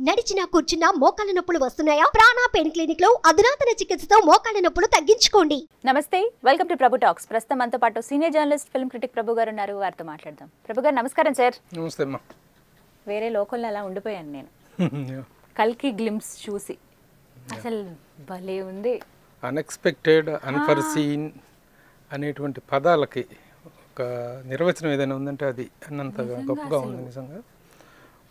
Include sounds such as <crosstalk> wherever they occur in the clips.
నడిచినా కూర్చున్నా మోకాళ్ళ నొప్పులు వస్తున్నాయా? ప్రాణా పెయిన్ క్లినిక్లో అధునాతన చికిత్సతో మోకాళ్ళ నొప్పులు తగ్గించుకోండి. నమస్తే వెల్కమ్ టు ప్రభు టాక్స్. ప్రస్తుతం మనతో పాటు senior journalist film critic Prabhu గారు ఉన్నారు. వారితో మాట్లాడదాం. ప్రభు గారు నమస్కారం సార్. నమస్తే అమ్మా. వేరే లోకల్లో అలా ఉండిపోయాను నేను. కల్కి గ్లిమ్స్ చూసి. అసలు భలే ఉంది. అన్ఎక్స్పెక్టెడ్ అన్ఫర్సీన్ అనేటువంటి పదాలకి ఒక నిర్వచనం ఏదైనా ఉందంటే అది అన్నంతగా గొప్పగా ఉంది నిజంగా.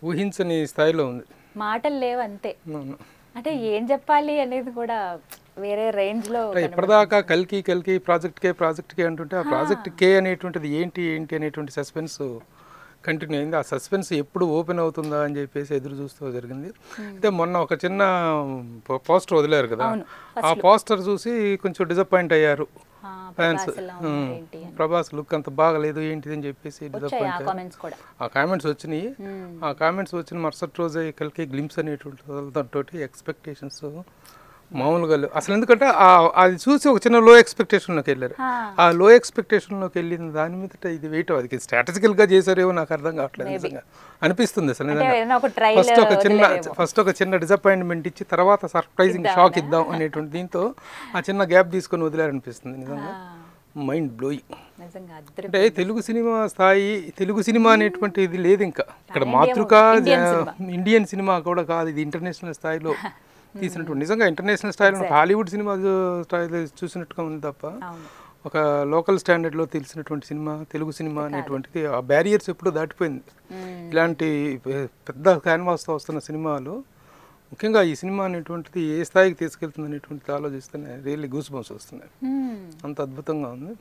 ఊహించని స్థాయిలో ఉంది. మాటలు లేవు అంతే. అంటే ఏం చెప్పాలి అనేది కూడా వేరే రేంజ్లో ఇప్పటిదాకా కల్కి కల్కి ప్రాజెక్ట్ కే ప్రాజెక్ట్ కే అంటుంటే ఆ ప్రాజెక్ట్ కే అనేటువంటిది ఏంటి ఏంటి అనేటువంటి సస్పెన్స్ కంటిన్యూ అయింది. ఆ సస్పెన్స్ ఎప్పుడు ఓపెన్ అవుతుందా అని చెప్పేసి ఎదురు చూస్తూ జరిగింది. అయితే మొన్న ఒక చిన్న పోస్టర్ వదిలేరు కదా. ఆ పోస్టర్ చూసి కొంచెం డిసప్పాయింట్ అయ్యారు. ఫ్యాన్స్ ప్రభాస్ లుక్ అంత బాగలేదు ఏంటిది అని చెప్పేసి ఆ కామెంట్స్ కూడా. ఆ కామెంట్స్ వచ్చినాయి. మ్మ్. ఆ కామెంట్స్ వచ్చిన మరుసటి రోజే కలికి గ్లిమ్స్ అనేటువంటి దాంతో ఎక్స్పెక్టేషన్స్ మామూలుగా అసలు ఎందుకంటే అది చూసి ఒక చిన్న లో ఎక్స్పెక్టేషన్లోకి వెళ్ళారు. ఆ, లో ఎక్స్పెక్టేషన్లోకి వెళ్ళిన దాని మీదట ఇది వెయిట్ అది strategical గా చేశారేమో నాకు అర్థం కావట్లేదు నిజంగా. అనిపిస్తుంది అసలు ఫస్ట్ ఒక చిన్న ఫస్ట్ ఒక చిన్న డిసప్పాయింట్మెంట్ ఇచ్చి తర్వాత సర్ప్రైజింగ్ షాక్ ఇద్దాం అనేటువంటి దీంతో ఆ చిన్న గ్యాప్ తీసుకొని వదిలేరనిపిస్తుంది నిజంగా. మైండ్ బ్లోయింగ్ అంటే తెలుగు సినిమా స్థాయి తెలుగు సినిమా అనేటువంటి ఇది లేదు ఇంకా. ఇక్కడ మాతృక ఇండియన్ సినిమా. కూడా కాదు ఇది ఇంటర్నేషనల్ స్థాయిలో తీసినటువంటి నిజంగా ఇంటర్నేషనల్ ఒక హాలీవుడ్ సినిమా స్థాయిలో చూసినట్టుగా ఉంది తప్ప ఒక లోకల్ స్టాండర్డ్లో తెలిసినటువంటి సినిమా తెలుగు సినిమా అనేటువంటిది ఆ బ్యారియర్స్ ఎప్పుడు దాటిపోయింది. ఇలాంటి పెద్ద క్యాన్వాస్తో వస్తున్న సినిమాలు ముఖ్యంగా ఈ సినిమా అనేటువంటిది ఏ స్థాయికి తీసుకెళ్తుంది అనేటువంటిది ఆలోచిస్తేనే రియల్లీ గూస్ బంప్స్ వస్తున్నాయి అంత అద్భుతంగా ఉంది.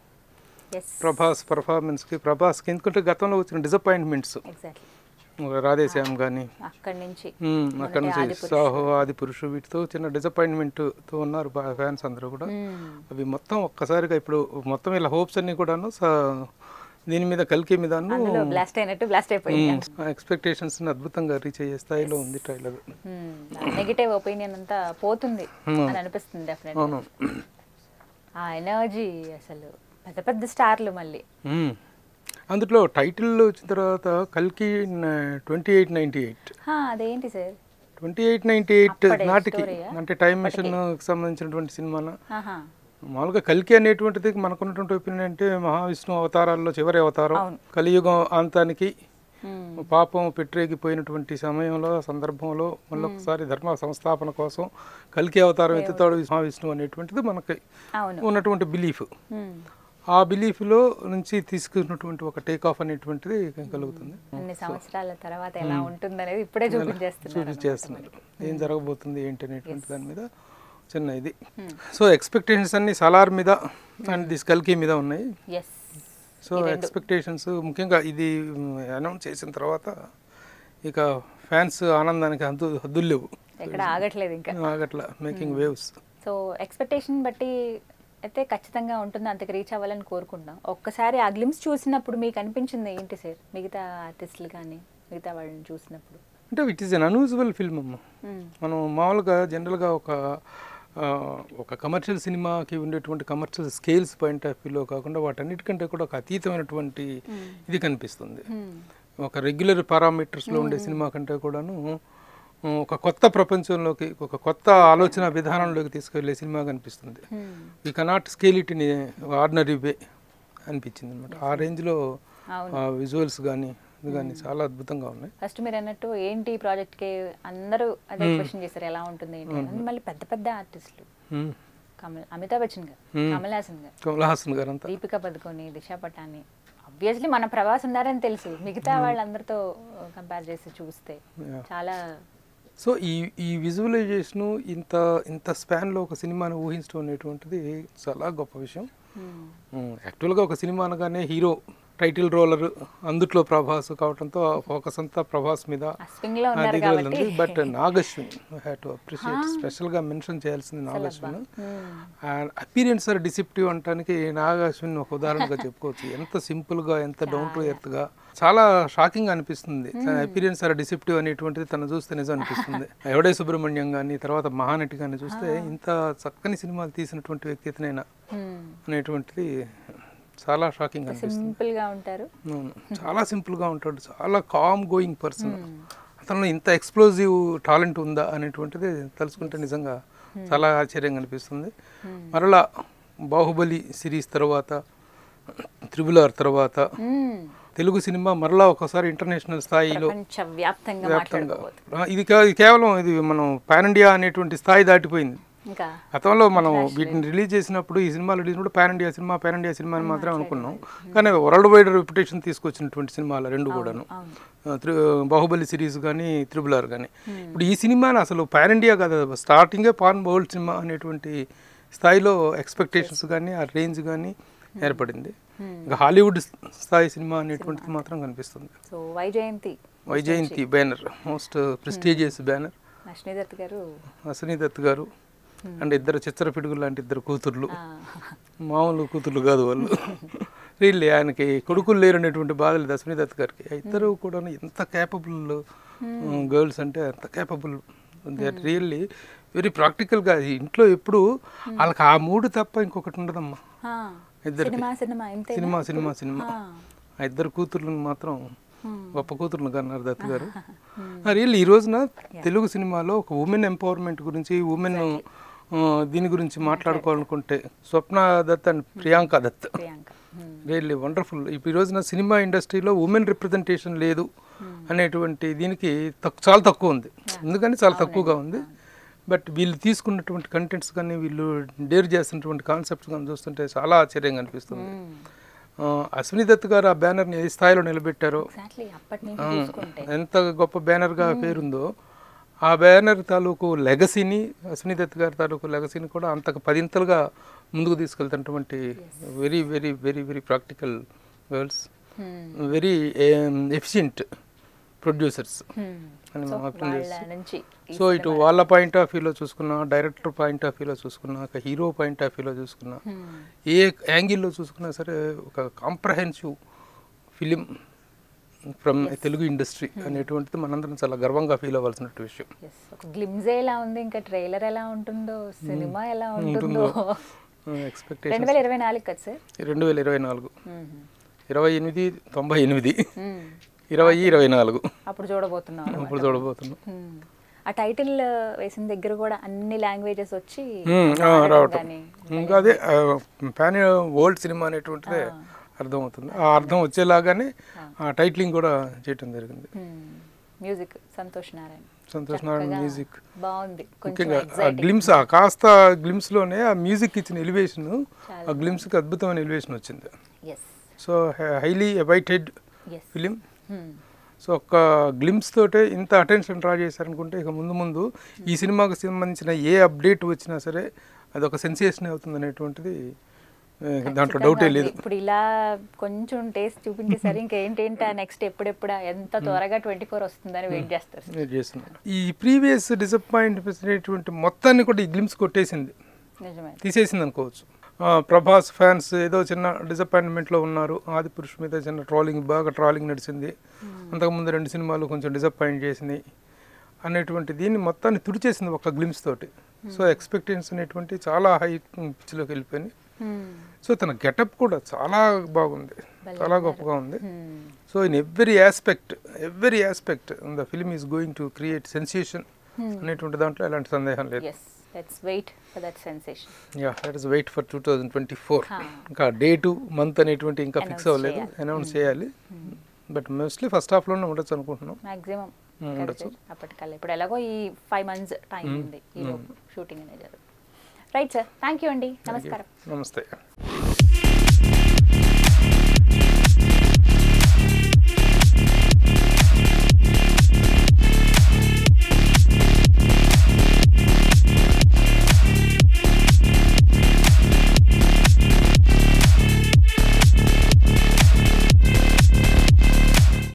ప్రభాస్ పర్ఫార్మెన్స్కి ప్రభాస్కి ఎందుకంటే గతంలో వచ్చిన డిసప్పాయింట్మెంట్స్ ఎగ్జాక్ట్లీ రాధేశ్యామ్ కానీ అక్కడి నుంచి. అక్కడ నుంచి సాహో ఆది పురుషు వీటితో చిన్న డిసప్పాయింట్మెంట్తో ఉన్నారు ఫ్యాన్స్ అందరూ కూడా. అవి మొత్తం ఒక్కసారిగా ఇప్పుడు మొత్తం ఇలా హోప్స్ అన్ని కూడాను దీని మీద కలికి అందులో బ్లాస్ట్ అయినట్టు బ్లాస్ట్ అయిపోయింది. ఎక్స్పెక్టేషన్స్ అద్భుతంగా రీచ్ అయ్యే స్థాయిలో ఉంది ట్రైలర్ నెగిటివ్ ఒపీనియన్ అంతా పోతుంది అని అనిపిస్తుంది అవును. ఆ ఎనర్జీ అసలు పెద్ద పెద్ద స్టార్లు మళ్ళీ. అందులో టైటిల్ వచ్చిన తర్వాత కల్కి ట్వంటీ ఎయిట్ నైంటీ ఎయిట్ అదేంటి sir? Twenty eight ninety eight నాటికి? అంటే టైం మిషన్ సంబంధించినటువంటి సినిమాన? మామూలుగా కల్కి అనేటువంటిది మనకున్నటువంటి ఒపీనియన్ అంటే మహావిష్ణు అవతారాల్లో చివరి అవతారం. కలియుగం అంతానికి. పాపం పెట్టరేగిపోయినటువంటి సమయంలో సందర్భంలో మళ్ళీ ఒకసారి ధర్మ సంస్థాపన కోసం కల్కి అవతారం ఎత్తుతాడు మహావిష్ణువు అనేటువంటిది మనకి ఉన్నటువంటి బిలీఫ్. ఆ బిలీఫ్లో నుంచి తీసుకున్నటువంటి ఒక టేక్ ఆఫ్ అనేటువంటిది కలుగుతుంది. అన్ని సంవత్సరాల తర్వాత ఎలా ఉంటుందనేది ఇప్పుడే చూపించేస్తున్నారు చూపించేస్తున్నారు. ఏం జరగబోతుంది ఏంటి అనేటువంటి దాని మీద చిన్న ఇది. సో ఎక్స్పెక్టేషన్స్ అన్ని సలార్ మీద అండ్ దిస్ కల్కి మీద ఉన్నాయి. సో ఎక్స్పెక్టేషన్స్ ముఖ్యంగా ఇది అనౌన్స్ చేసిన తర్వాత ఇక ఫ్యాన్స్ ఆనందానికి హద్దు హద్దులు లేవు. ఎక్కడ ఆగట్లేదు ఇంకా. ఆగట్ల మేకింగ్ వేవ్స్ సో ఎక్స్పెక్టేషన్ బట్టి అయితే ఖచ్చితంగా ఉంటుంది అంతకు రీచ్ అవ్వాలని కోరుకుంటాం ఒక్కసారి ఆ గ్లిమ్స్ చూసినప్పుడు మీకు అనిపించింది ఏంటి సార్ మిగతా ఆర్టిస్టులు కానీ మిగతా వాళ్ళని చూసినప్పుడు. అంటే it is an unusual film అమ్మ. మ్మ్. మనం మామూలుగా జనరల్గా ఒక ఒక కమర్షియల్ సినిమాకి ఉండేటువంటి కమర్షియల్ స్కేల్స్ పాయింట్ ఆఫ్ వ్యూలో కాకుండా వాటన్నిటికంటే కూడా ఒక అతీతమైనటువంటి ఇది కనిపిస్తుంది. మ్మ్. ఒక రెగ్యులర్ పారామీటర్స్లో ఉండే సినిమా కంటే కూడాను ఒక కొత్త ప్రపంచంలోకి ఒక కొత్త ఆలోచన విధానంలోకి తీసుకెళ్ళే సినిమా కనిపిస్తుంది. ఈ cannot scale it in ordinary way అనిపించింది అనమాట ఆ రేంజ్లో విజువల్స్ కానీ కానీ చాలా అద్భుతంగా ఉన్నాయి. ఫస్ట్ మీరు అన్నట్టు ఏంటి ఈ ప్రాజెక్ట్కి అందరూ అదే క్వశ్చన్ చేశారు ఎలా ఉంటుంది ఏంటి అని. మళ్ళీ పెద్ద పెద్ద ఆర్టిస్టులు. కమల్ అమితాబ్ బచ్చన్ గారు కమల్ హాసన్ గారు. కమల్ హాసన్ గారు అంతా దీపిక పదుకొని దిశా పటాని. ఆబ్వియస్లీ మన ప్రభాస్ ఉన్నారని తెలుసు. మిగతా వాళ్ళందరితో కంపేర్ చేసి చూస్తే. చాలా సో ఈ ఈ విజువలైజేషను ఇంత ఇంత స్పాన్లో ఒక సినిమాని ఊహించడం అనేటువంటిది చాలా గొప్ప విషయం మ్మ్. యాక్చువల్గా ఒక సినిమా అనగానే హీరో టైటిల్ రోలర్ అందుట్లో ప్రభాస్ కావడంతో ఫోకస్ అంతా ప్రభాస్ మీద వెళ్ళింది but Nag Ashwin have to appreciate స్పెషల్గా మెన్షన్ చేయాల్సింది Nag Ashwin. And appearances are deceptive అంటానికి నాగశ్విన్ ఒక ఉదాహరణగా చెప్పుకోవచ్చు. ఎంత సింపుల్గా ఎంత డౌన్ టు ఎర్త్గా చాలా షాకింగ్ అనిపిస్తుంది. తన అపీరియన్స్ ఆర్ డిసిప్టివ్ అనేటువంటిది తను చూస్తే నిజం అనిపిస్తుంది. <laughs> ఎవడే సుబ్రహ్మణ్యం కానీ తర్వాత మహానటి కానీ చూస్తే ఇంత చక్కని సినిమాలు తీసినటువంటి వ్యక్తి ఇతనైనా మ్మ్. అనేటువంటిది చాలా షాకింగ్ అనిపిస్తుంది. సింపుల్గా ఉంటారు. చాలా సింపుల్గా ఉంటాడు. చాలా కామ్ గోయింగ్ పర్సన్ అతనిలో ఇంత ఎక్స్ప్లోజివ్ టాలెంట్ ఉందా అనేటువంటిది తలుచుకుంటే నిజంగా చాలా ఆశ్చర్యంగా అనిపిస్తుంది. మరలా బాహుబలి సిరీస్ తర్వాత త్రిబుల్ ఆర్ తర్వాత మ్మ్. తెలుగు సినిమా మరలా ఒకసారి ఇంటర్నేషనల్ స్థాయిలో వ్యాప్తంగా ఇది కేవలం ఇది మనం పాన్ ఇండియా అనేటువంటి స్థాయి దాటిపోయింది. గతంలో మనం వీటిని రిలీజ్ చేసినప్పుడు ఈ సినిమాలు రిలీజ్ చేసినప్పుడు pan India cinema pan India cinema అని మాత్రం అనుకున్నాం. కానీ వరల్డ్ వైడ్ రెప్యుటేషన్ తీసుకొచ్చినటువంటి సినిమాలు రెండు కూడాను. బాహుబలి సిరీస్ కానీ త్రిబుల్ ఆర్ కానీ ఇప్పుడు ఈ సినిమాని అసలు పాన్ ఇండియా కాదు స్టార్టింగే పాన్ వరల్డ్ సినిమా అనేటువంటి స్థాయిలో ఎక్స్పెక్టేషన్స్ కానీ ఆ రేంజ్ కానీ ఏర్పడింది. ఇంకా హాలీవుడ్ స్థాయి సినిమా అనేటువంటిది మాత్రం కనిపిస్తుంది. So Vyjayanthi. Vyjayanthi banner most prestigious banner. Ashwini Dutt గారు. అశ్విని దత్ గారు. అండ్ ఇద్దరు చిచ్చర పిడుగులు లాంటి ఇద్దరు కూతుర్లు. మామూలు కూతుర్లు కాదు వాళ్ళు. రియల్లీ ఆయనకి కొడుకులు లేరు అనేటువంటి బాధ లేదు అశ్విని దత్ గారికి ఇద్దరు కూడా ఎంత క్యాపబుల్ గర్ల్స్ అంటే అంత క్యాపబుల్ రియల్లీ వెరీ ప్రాక్టికల్గా ఇంట్లో ఎప్పుడు వాళ్ళకి ఆ మూడు తప్ప ఇంకొకటి ఉండదమ్మా. ఆ, ఇద్దరికి. సినిమా సినిమా సినిమా ఆ. ఇద్దరు కూతుర్లను మాత్రం గొప్ప కూతుర్లు కన్నారు దత్ గారు. <laughs> రియల్లీ ఈ రోజున తెలుగు సినిమాలో ఒక ఉమెన్ ఎంపవర్మెంట్ గురించి ఉమెన్ దీని గురించి మాట్లాడుకోవాలనుకుంటే Swapna Dutt and Priyanka Dutt. Really wonderful ఇప్పుడు ఈ రోజున సినిమా ఇండస్ట్రీలో ఉమెన్ రిప్రజెంటేషన్ లేదు అనేటువంటి దీనికి చాలా తక్కువ ఉంది. ఎందుకని చాలా తక్కువగా ఉంది. బట్ వీళ్ళు తీసుకున్నటువంటి కంటెంట్స్ కానీ వీళ్ళు డేర్ చేస్తున్నటువంటి కాన్సెప్ట్స్ కానీ చూస్తుంటే చాలా ఆశ్చర్యంగా అనిపిస్తుంది. అశ్విని దత్ గారు ఆ బ్యానర్ని ఏ స్థాయిలో నిలబెట్టారో? ఎంత గొప్ప బ్యానర్గా పేరుందో. ఆ బ్యానర్ తాలూకు లెగసీని అశ్విని దత్ గారి తాలూకు లెగసీని కూడా అంతకు పదింతలుగా ముందుకు తీసుకెళ్తున్నటువంటి very very very very practical girls మ్మ్. వెరీ ఎఫిషియంట్ ప్రొడ్యూసర్స్ మ్మ్. అని అర్థం సో ఇటు వాళ్ళ పాయింట్ ఆఫ్ వ్యూలో చూసుకున్నా డైరెక్టర్ పాయింట్ ఆఫ్ వ్యూలో చూసుకున్నా ఒక హీరో పాయింట్ ఆఫ్ వ్యూలో చూసుకున్నా మ్మ్. ఏ యాంగిల్లో చూసుకున్నా సరే ఒక comprehensive film from Telugu industry అనేటువంటిది మనందరం చాలా గర్వంగా ఫీల్ అవ్వాల్సిన విషయం. గ్లిమ్స్ ఎలా ఉంది? ఇంకా ట్రైలర్ ఎలా ఉంటుందో? సినిమా ఎలా ఉంటుందో? రెండు ఎక్స్పెక్టేషన్ వేల ఇరవై నాలుగు కదా సార్? రెండు వేల ఇరవై నాలుగు. ఇరవై ఎనిమిది తొంభై ఎనిమిది. ఇరవై ఇరవై నాలుగు. అప్పుడు చూడబోతున్నాం ఇప్పుడు చూడబోతున్నాం. ఆ టైటిల్ వేసిన దగ్గర కూడా అన్ని లాంగ్వేజెస్ వచ్చి రావటం ఇంకా అదే పాన్ వరల్డ్ సినిమా అనేటువంటిదే. అర్థమవుతుంది. ఆ అర్థం వచ్చేలాగానే ఆ టైటిలింగ్ కూడా చేయటం జరిగింది. మ్యూజిక్ సంతోష్ నారాయణ. సంతోష్ నారాయణ మ్యూజిక్. బాగుంది. ముఖ్యంగా ఆ గ్లిమ్స్ ఆ కాస్త గ్లిమ్స్లోనే ఆ మ్యూజిక్ ఇచ్చిన ఎలివేషన్ ఆ గ్లిమ్స్కి అద్భుతమైన ఎలివేషన్ వచ్చింది. So highly awaited film so ఒక్క గ్లిమ్స్ తోటే ఇంత అటెన్షన్ డ్రా చేశారనుకుంటే ఇక ముందు ముందు ఈ సినిమాకు సంబంధించిన ఏ అప్డేట్ వచ్చినా సరే అది ఒక సెన్సేషన్ అవుతుంది అనేటువంటిది దాంట్లో డౌటే లేదు. ఇప్పుడు ఇలా కొంచెం టేస్ట్ చూపించేసరి ఇంకేంటేంటా నెక్స్ట్ ఎప్పుడెప్పుడా ఎంత త్వరగా ట్వంటీ ఫోర్ వస్తుందని వెయిట్ చేస్తారు నేను చేస్తున్నాను ఈ ప్రీవియస్ డిసప్పాయింట్ మొత్తాన్ని కూడా ఈ గ్లిమ్స్ కొట్టేసింది. తీసేసింది అనుకోవచ్చు. ప్రభాస్ ఫ్యాన్స్ ఏదో చిన్న డిసప్పాయింట్మెంట్లో ఉన్నారు. ఆది పురుష్ మీద చిన్న ట్రాలింగ్ బాగా ట్రాలింగ్ నడిచింది. అంతకుముందు రెండు సినిమాలు కొంచెం డిసప్పాయింట్ చేసినాయి అనేటువంటి దీన్ని మొత్తాన్ని తుడిచేసింది ఒక గ్లిమ్స్ తోటి. సో ఎక్స్పెక్టేషన్స్ అనేటువంటి చాలా హై పిచ్లోకి వెళ్ళిపోయినాయి. సో తన గెటప్ కూడా చాలా బాగుంది. చాలా గొప్పగా ఉంది. So in every aspect every aspect the film is going to create sensation అనేటువంటి దాంట్లో ఎలాంటి సందేహం లేదు. Let's wait for that sensation yeah wait for two thousand twenty four. ఇంకా డేటు మంత్ అనేటువంటి ఇంకా ఫిక్స్ అవ్వలేదు. అనౌన్స్ చేయాలి. బట్ మోస్ట్లీ ఫస్ట్ హాఫ్లోనే ఉండొచ్చు అనుకుంటున్నాం. మాక్సిమం Hmm, ఉండొచ్చు. అప్పటికల్లా. ఇప్పుడు ఎలాగో ఈ ఫైవ్ మంత్స్ టైం ఉంది. ఈ షూటింగ్ అనేది జరుగుతుంది. రైట్ సార్ థ్యాంక్ యూ అండి నమస్కారం నమస్తే